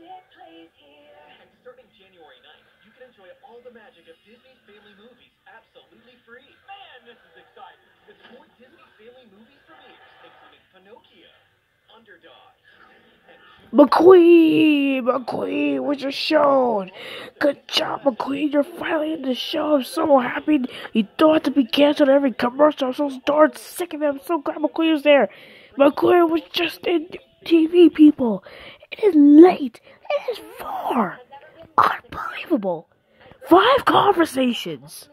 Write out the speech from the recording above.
Jazz plays here. And starting January 9th, you can enjoy all the magic of Disney's family movies absolutely free. Man, this is exciting. The more Disney family movie premieres, including Pinocchio, Underdog, McQueen, McQueen, what's your show? Good job, McQueen. You're finally in the show. I'm so happy. You don't have to be canceled every commercial. I'm so darn sick of it. I'm so glad McQueen was there. McQueen was just in TV, people. It is late. It is four. Unbelievable. Five conversations.